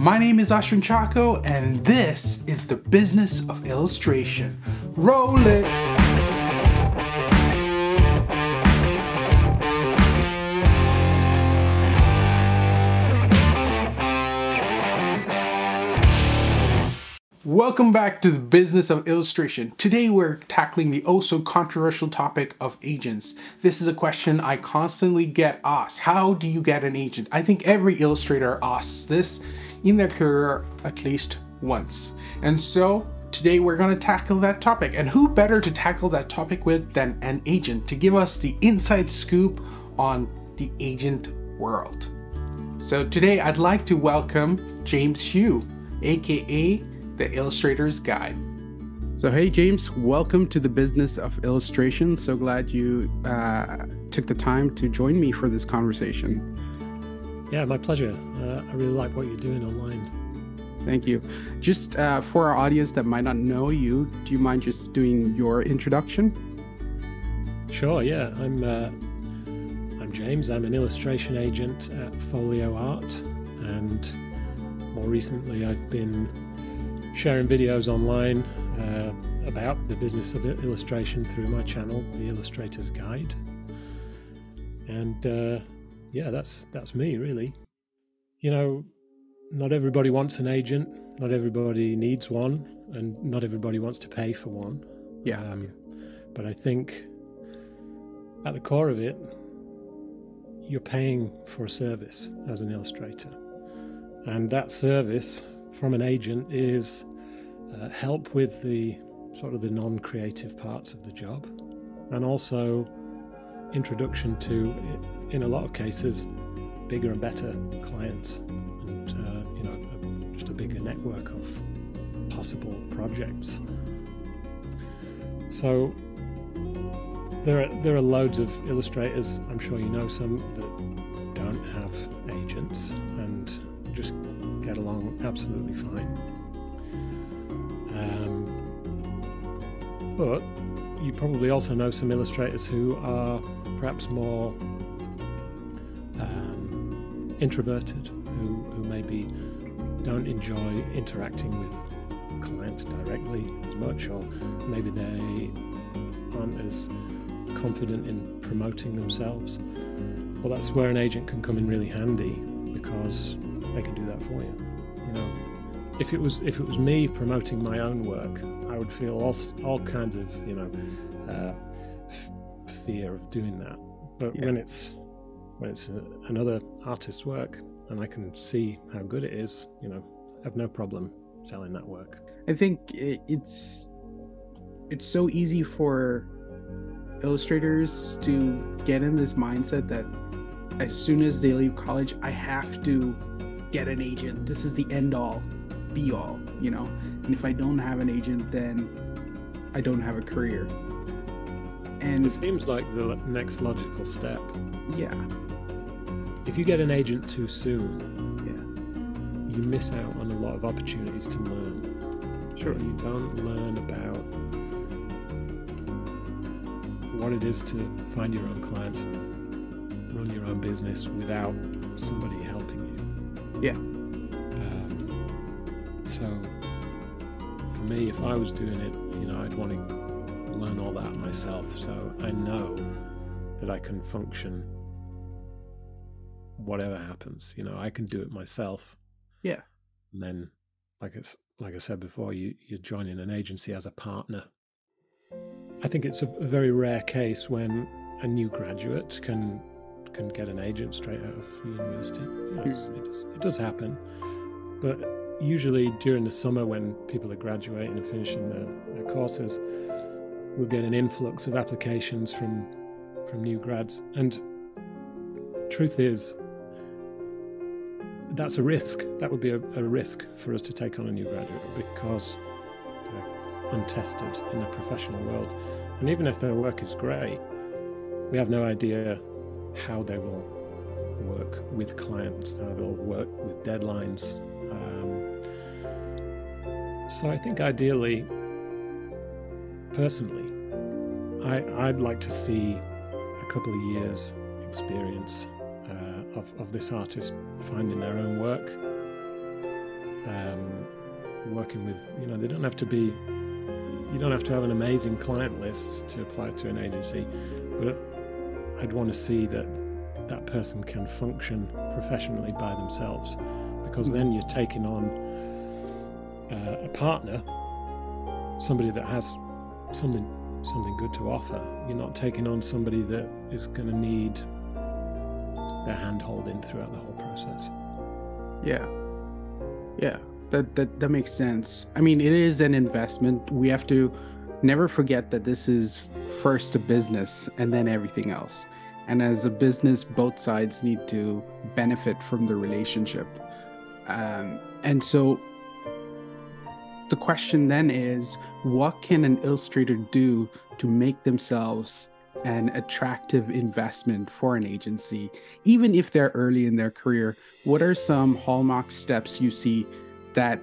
My name is Ashwin Chacko, and this is the business of illustration. Roll it! Welcome back to the business of illustration. Today we're tackling the oh also controversial topic of agents. This is a question I constantly get asked. How do you get an agent? I think every illustrator asks this in their career at least once. And so today we're going to tackle that topic. And who better to tackle that topic with than an agent to give us the inside scoop on the agent world. So today I'd like to welcome James Hughes, aka the Illustrator's Guide. So, hey, James, welcome to the business of illustration. So glad you uh, took the time to join me for this conversation. Yeah, my pleasure. Uh, I really like what you're doing online. Thank you. Just uh, for our audience that might not know you, do you mind just doing your introduction? Sure. Yeah, I'm. Uh, I'm James. I'm an illustration agent at Folio Art, and more recently, I've been sharing videos online uh, about the business of illustration through my channel, The Illustrator's Guide. And uh, yeah, that's that's me really. You know, not everybody wants an agent, not everybody needs one, and not everybody wants to pay for one. Yeah. Um, but I think at the core of it, you're paying for a service as an illustrator. And that service from an agent is uh, help with the sort of the non-creative parts of the job, and also introduction to, in a lot of cases, bigger and better clients, and uh, you know, just a bigger network of possible projects. So there are there are loads of illustrators. I'm sure you know some that don't have agents and just get along absolutely fine. Um, but you probably also know some illustrators who are perhaps more um, introverted, who, who maybe don't enjoy interacting with clients directly as much, or maybe they aren't as confident in promoting themselves. Well, that's where an agent can come in really handy because they can do that for you. You know, if it was if it was me promoting my own work, I would feel all all kinds of you know uh, fear of doing that. But yeah. when it's when it's a, another artist's work and I can see how good it is, you know, I have no problem selling that work. I think it's it's so easy for illustrators to get in this mindset that as soon as they leave college, I have to get an agent. This is the end all be all, you know. And if I don't have an agent, then I don't have a career. And it seems like the next logical step. Yeah. If you get an agent too soon, yeah, you miss out on a lot of opportunities to learn. Sure. You don't learn about what it is to find your own clients, run your own business without somebody helping you. Yeah. Um, so for me, if I was doing it, you know, I'd want to learn all that myself. So I know that I can function whatever happens. You know, I can do it myself. Yeah. And then, like I, like I said before, you, you're joining an agency as a partner. I think it's a, a very rare case when a new graduate can can get an agent straight out of university. Mm. it, does, it does happen, but usually during the summer when people are graduating and finishing their, their courses, we'll get an influx of applications from from new grads. And truth is, that's a risk. That would be a, a risk for us to take on a new graduate because they're untested in the professional world. And even if their work is great, we have no idea how they will work with clients, how they'll work with deadlines, um, so I think ideally, personally, I, I'd like to see a couple of years' experience uh, of, of this artist finding their own work. um, working with, you know, they don't have to be, you don't have to have an amazing client list to apply to an agency, but I'd want to see that that person can function professionally by themselves because then you're taking on uh, a partner, somebody that has something something good to offer. You're not taking on somebody that is going to need their hand holding throughout the whole process. Yeah. Yeah. That, that that makes sense. I mean, it is an investment. We have to never forget that this is first a business and then everything else. And as a business, both sides need to benefit from the relationship. Um, and so the question then is what can an illustrator do to make themselves an attractive investment for an agency, even if they're early in their career? What are some hallmark steps you see that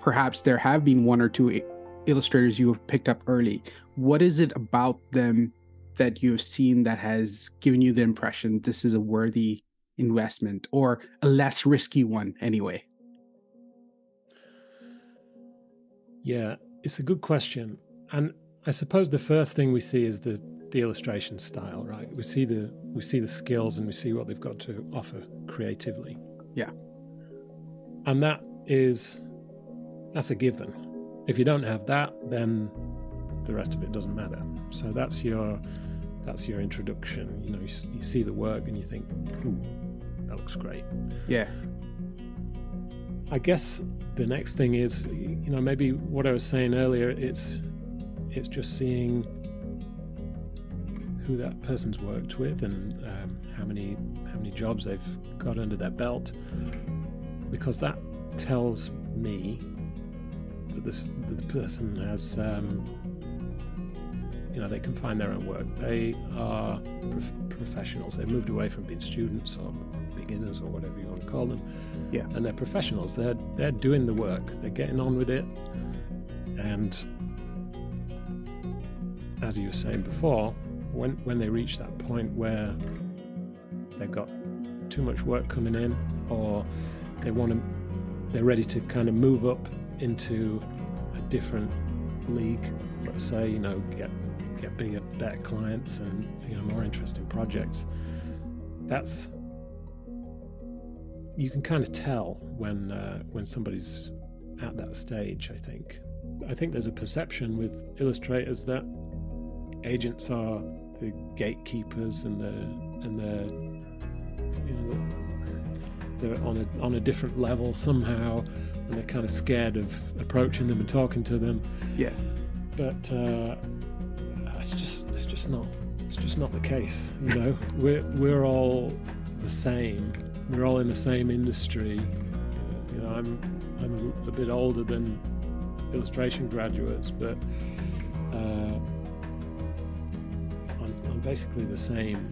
perhaps there have been one or two illustrators you have picked up early? What is it about them that you've seen that has given you the impression this is a worthy investment or a less risky one anyway? Yeah, it's a good question. And I suppose the first thing we see is the, the illustration style, right? We see the we see the skills and we see what they've got to offer creatively. Yeah. And that is that's a given. If you don't have that, then the rest of it doesn't matter. So that's your that's your introduction. You know, you, you see the work and you think, "Ooh, that looks great." Yeah. I guess the next thing is, you know, maybe what I was saying earlier. It's it's just seeing who that person's worked with and um, how many how many jobs they've got under their belt, because that tells me that this that the person has um, you know they can find their own work. They are prof- professionals. They've moved away from being students or beginners or whatever you want to call them. Yeah. And they're professionals. They're they're doing the work. They're getting on with it. And as you were saying before, when when they reach that point where they've got too much work coming in or they want to they're ready to kind of move up into a different league let's say you know get get bigger, better clients and you know more interesting projects. That's you can kind of tell when uh, when somebody's at that stage. I think. I think there's a perception with illustrators that agents are the gatekeepers and the and the you know they're on a on a different level somehow, and they're kind of scared of approaching them and talking to them. Yeah. But uh, it's just it's just not it's just not the case. You know, we're we're all the same. We're all in the same industry. You know, I'm I'm a bit older than illustration graduates, but uh, I'm, I'm basically the same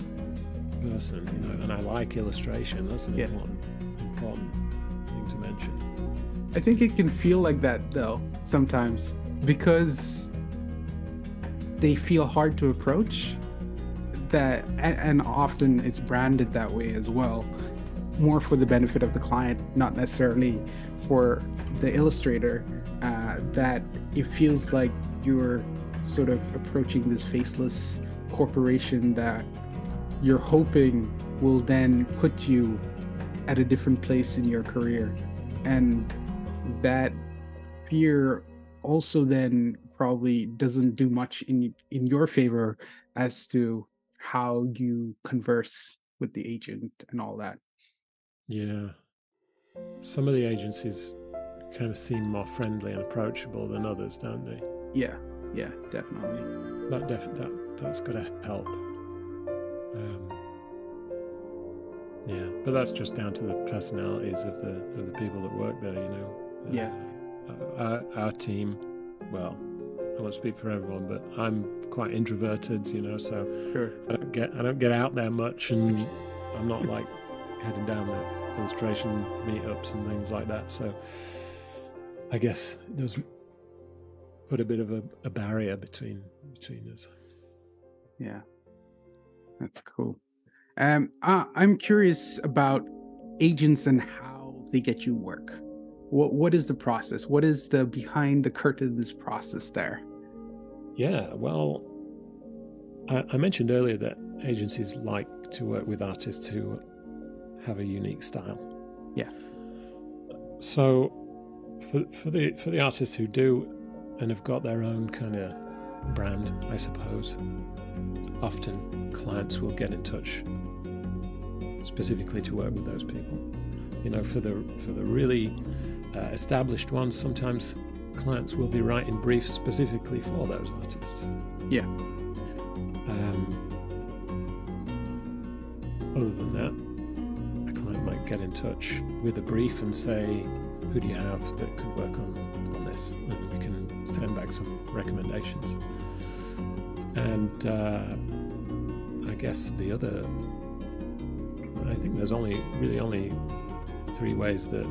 person. You know, and I like illustration. That's an yeah. important important thing to mention. I think it can feel like that though sometimes because they feel hard to approach that and often it's branded that way as well more for the benefit of the client not necessarily for the illustrator uh, that it feels like you're sort of approaching this faceless corporation that you're hoping will then put you at a different place in your career and that fear also then probably doesn't do much in in your favor as to how you converse with the agent and all that. Yeah. Some of the agencies kind of seem more friendly and approachable than others, don't they? Yeah, yeah, definitely. That def- that that's got to help. Um, yeah, but that's just down to the personalities of the of the people that work there. You know. Uh, yeah. Our, our team, well, I won't speak for everyone, but I'm quite introverted, you know, so sure. I don't get I don't get out there much, and I'm not like heading down the illustration meetups and things like that. So I guess it does put a bit of a, a barrier between between us. Yeah, that's cool. Um, uh, I'm curious about agents and how they get you work. What what is the process? What is the behind the curtains process there? Yeah, well, I, I mentioned earlier that agencies like to work with artists who have a unique style. Yeah. So, for for the for the artists who do and have got their own kind of brand, I suppose, often clients will get in touch specifically to work with those people. You know, for the for the really uh, established ones, sometimes clients will be writing briefs specifically for those artists. Yeah. Um, other than that, a client might get in touch with a brief and say, "Who do you have that could work on on this?" And we can send back some recommendations. And uh, I guess the other, I think there's only really only three ways that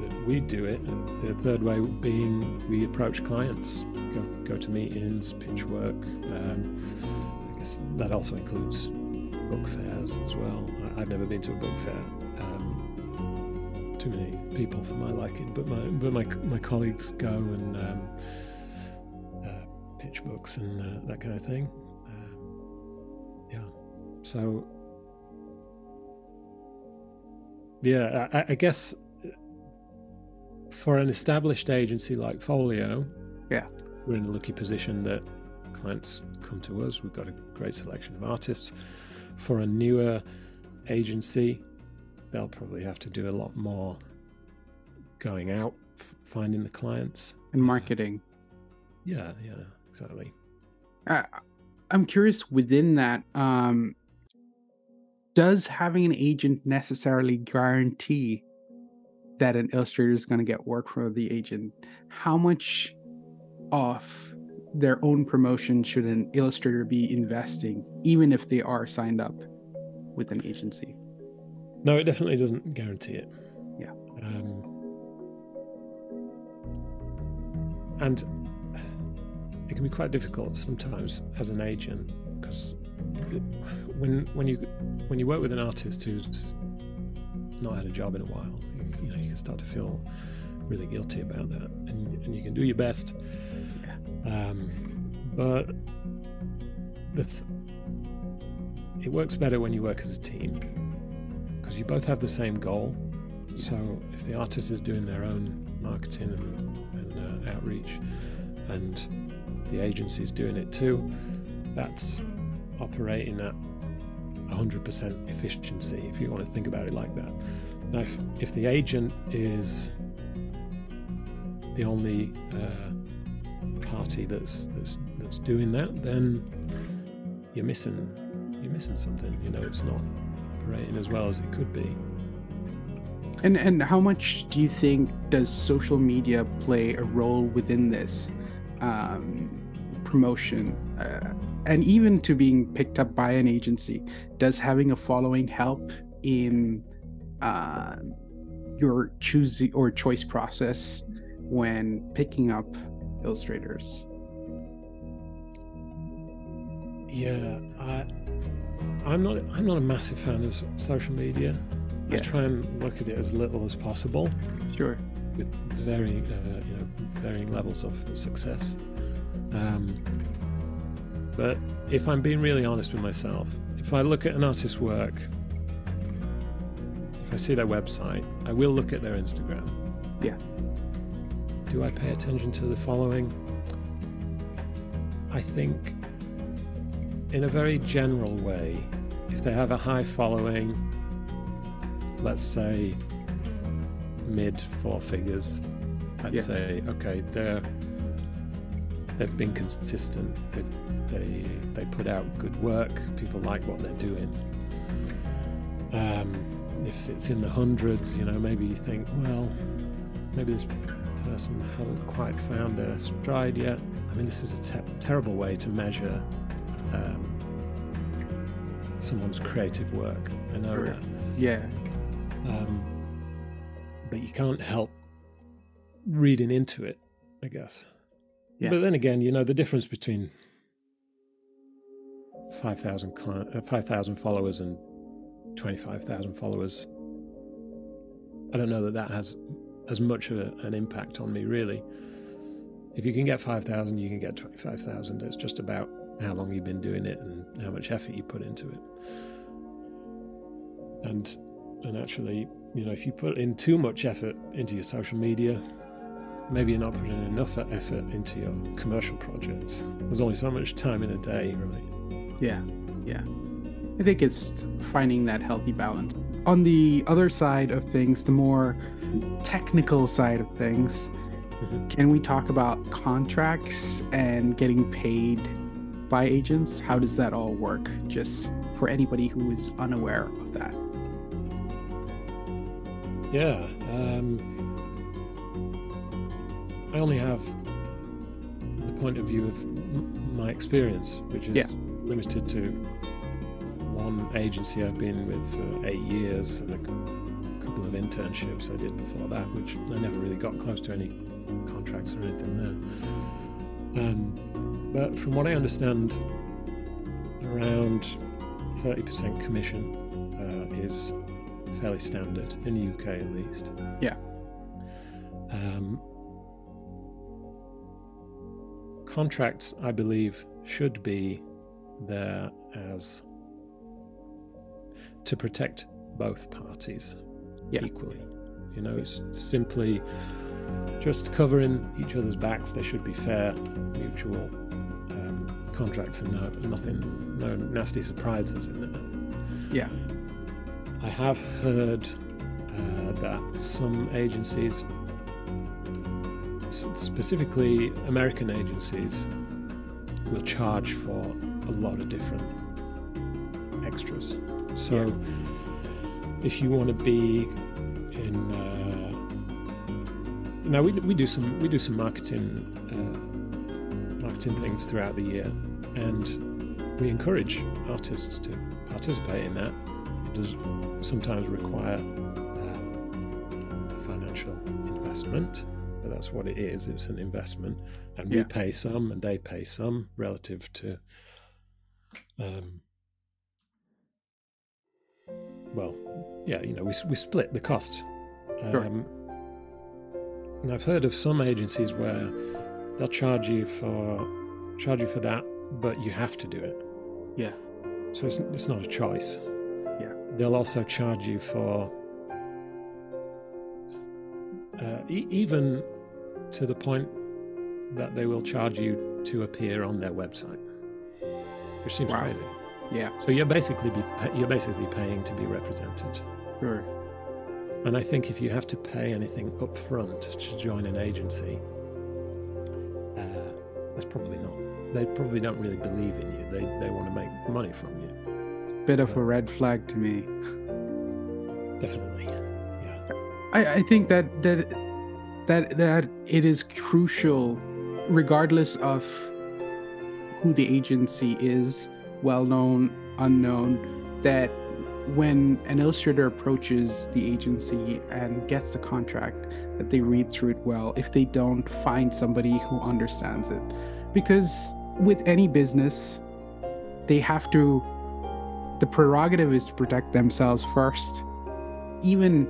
that we do it. And the third way being we approach clients, go, go to meetings, pitch work. Um, I guess that also includes book fairs as well. I, have never been to a book fair. Um, too many people for my liking, but my but my my colleagues go and um, uh, pitch books and uh, that kind of thing. Um, yeah, so yeah, I, I guess for an established agency like Folio, yeah, we're in a lucky position that clients come to us. We've got a great selection of artists. For a newer agency, they'll probably have to do a lot more going out, f- finding the clients, and marketing. Yeah, yeah, exactly. Uh, I'm curious within that. Um, does having an agent necessarily guarantee that an illustrator is going to get work for the agent? How much off their own promotion should an illustrator be investing, even if they are signed up with an agency? No, it definitely doesn't guarantee it. Yeah. Um, and it can be quite difficult sometimes as an agent because when when you when you work with an artist who's not had a job in a while, you, you know you can start to feel really guilty about that, and, and you can do your best um, but th- it works better when you work as a team because you both have the same goal. So if the artist is doing their own marketing and, and uh, outreach, and the agency is doing it too, that's operating at 100% efficiency if you want to think about it like that. Now, if, if the agent is the only uh, party that's that's that's doing that, then you're missing you're missing something. You know, it's not operating as well as it could be. And and how much do you think does social media play a role within this um, promotion, uh, and even to being picked up by an agency? Does having a following help in uh, your choosing or choice process when picking up illustrators. Yeah, I, I'm not. I'm not a massive fan of social media. Yeah. I try and look at it as little as possible. Sure. With varying, uh, you know, varying levels of success. Um, but if I'm being really honest with myself, if I look at an artist's work, if I see their website, I will look at their Instagram. Yeah. Do I pay attention to the following? I think, in a very general way, if they have a high following, let's say mid four figures, I'd yeah. say, okay, they're they've been consistent. They've, they they put out good work. People like what they're doing. Um, if it's in the hundreds, you know, maybe you think, well, maybe this person hasn't quite found their stride yet. I mean, this is a te- terrible way to measure um, someone's creative work. I know that. Yeah. Um, but you can't help reading into it, I guess. Yeah. But then again, you know, the difference between 5,000 uh, 5, followers and 25,000 followers, I don't know that that has as much of a, an impact on me, really. If you can get 5,000, you can get 25,000. It's just about how long you've been doing it and how much effort you put into it. And and actually, you know, if you put in too much effort into your social media, maybe you're not putting enough effort into your commercial projects. There's only so much time in a day, right? Yeah, yeah. I think it's finding that healthy balance. On the other side of things, the more technical side of things, mm-hmm. can we talk about contracts and getting paid by agents? How does that all work? Just for anybody who is unaware of that. Yeah. Um, I only have the point of view of m- my experience, which is yeah. limited to one agency I've been with for eight years and a couple of internships I did before that, which I never really got close to any contracts or anything there. Um, but from what I understand, around 30% commission uh, is fairly standard in the UK at least. Yeah. Um, contracts, I believe, should be there as to protect both parties yeah. equally. You know, it's simply just covering each other's backs. There should be fair, mutual contracts and no, nothing, no nasty surprises in it. Yeah. I have heard uh, that some agencies, specifically American agencies, will charge for a lot of different extras. So, yeah. if you want to be in, uh, now we, we do some we do some marketing uh, marketing things throughout the year, and we encourage artists to participate in that. It does sometimes require uh, a financial investment, but that's what it is. It's an investment, and yeah. we pay some, and they pay some relative to. Um, well, yeah, you know, we we split the cost. Sure. Um, and I've heard of some agencies where they'll charge you for charge you for that, but you have to do it. Yeah. So it's, it's not a choice Yeah. they'll also charge you for uh, e- even to the point that they will charge you to appear on their website, which seems wow. crazy. Yeah. So you're basically be, you're basically paying to be represented. Sure. And I think if you have to pay anything up front to join an agency, uh, that's probably not. They probably don't really believe in you. They they want to make money from you It's a bit of a red flag to me. Definitely. Yeah. I, I think that that that that it is crucial regardless of who the agency is, well known, unknown, that when an illustrator approaches the agency and gets the contract, that they read through it well. If they don't, find somebody who understands it. Because with any business, they have to the prerogative is to protect themselves first, even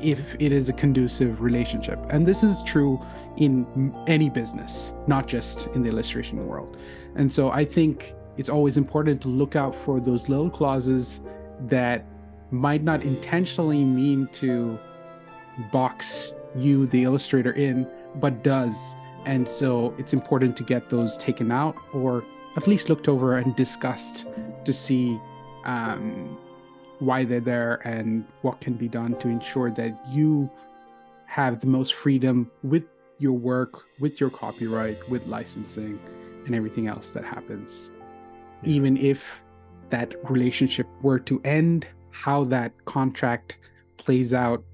if it is a conducive relationship. And this is true in any business, not just in the illustration world. And so I think it's always important to look out for those little clauses that might not intentionally mean to box you, the illustrator, in, but does. And so it's important to get those taken out or at least looked over and discussed to see um, why they're there and what can be done to ensure that you have the most freedom with your work, with your copyright, with licensing, and everything else that happens. Yeah. Even if that relationship were to end, how that contract plays out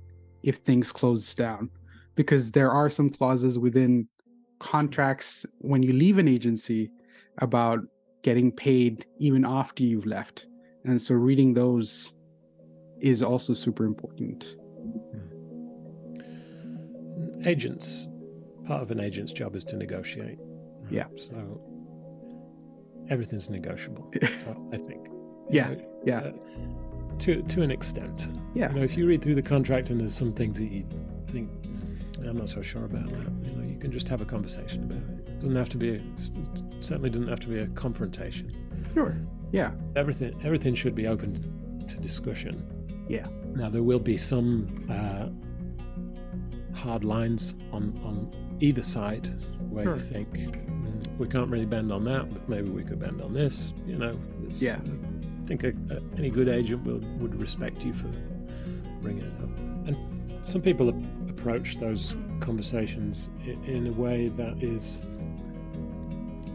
if things close down. Because there are some clauses within contracts when you leave an agency about getting paid even after you've left. And so reading those is also super important. Agents. Part of an agent's job is to negotiate. Yeah. So everything's negotiable i think. Yeah know, yeah. uh, to to an extent. Yeah. You know if you read through the contract and there's some things that you think I'm not so sure about that. You can just have a conversation about it. it doesn't have to be certainly doesn't have to be a confrontation. Sure. Yeah. Everything everything should be open to discussion. Yeah. Now there will be some uh, hard lines on on either side where Sure. you think "Mm, we can't really bend on that, but maybe we could bend on this. You know. It's, Yeah. I think a, a, any good agent will would respect you for bringing it up. And some people approach those conversations in, a way that is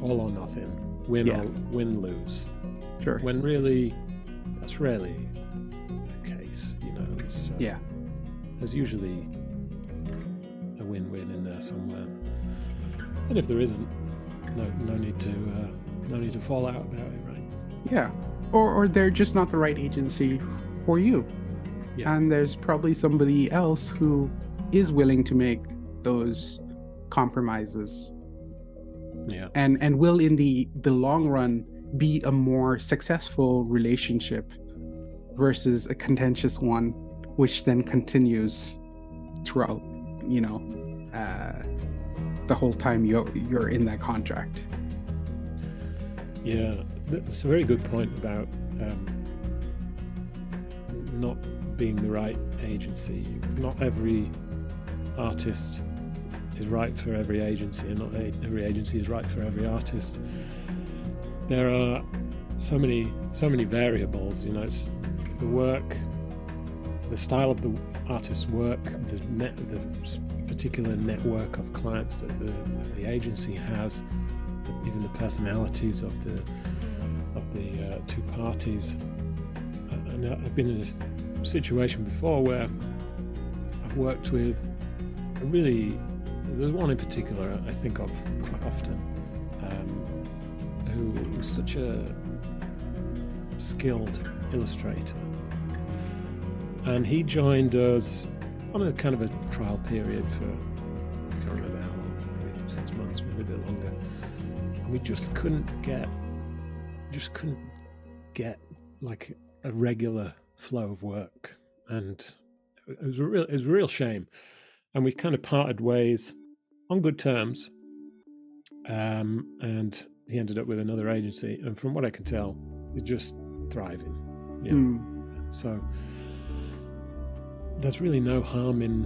all or nothing, win Yeah. or win lose. Sure. When really, that's rarely the case. You know, it's, uh, Yeah. there's usually a win-win in there somewhere. And if there isn't, no, no need to, uh, no need to fall out about it, right? Yeah. Or or they're just not the right agency for you. Yeah. And there's probably somebody else who is willing to make those compromises Yeah, and and will in the the long run be a more successful relationship versus a contentious one which then continues throughout you know uh the whole time you're you're in that contract yeah. That's a very good point about um, not being the right agency. Not every artist is right for every agency, and not every agency is right for every artist. There are so many, so many variables. You know, it's the work, the style of the artist's work, the net, the particular network of clients that the, that the agency has, even the personalities of the of the uh, two parties. Uh, And I've been in a situation before where I've worked with really. There's one in particular I think of quite often, um, who was such a skilled illustrator, and he joined us on a kind of a trial period for I can't remember how long, maybe six months, maybe a bit longer. And we just couldn't get, just couldn't get like a regular flow of work, and it was a real, it was a real shame. And we kind of parted ways on good terms. Um, and he ended up with another agency, and from what I can tell, he's just thriving. Yeah. Hmm. So there's really no harm in,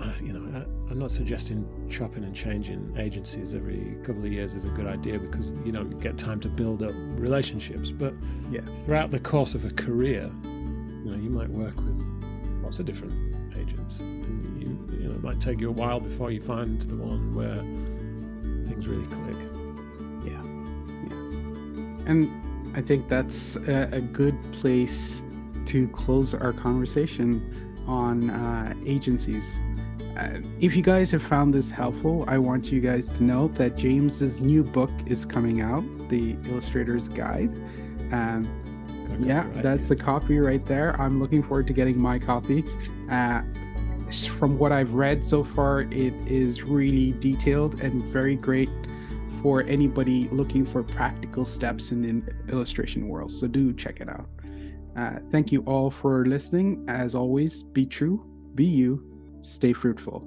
uh, you know, I, I'm not suggesting chopping and changing agencies every couple of years is a good idea because you don't get time to build up relationships. But Yeah. throughout the course of a career, you know, you might work with lots of different agents. And you, you know, it might take you a while before you find the one where things really click. Yeah. Yeah. And I think that's a, a good place to close our conversation on uh, agencies. Uh, if you guys have found this helpful, I want you guys to know that James's new book is coming out, The Illustrator's Guide. Um, yeah, that's a copy right there. I'm looking forward to getting my copy. Uh, from what I've read so far, it is really detailed and very great for anybody looking for practical steps in the illustration world. So do check it out. Uh, thank you all for listening. As always, be true, be you, stay fruitful.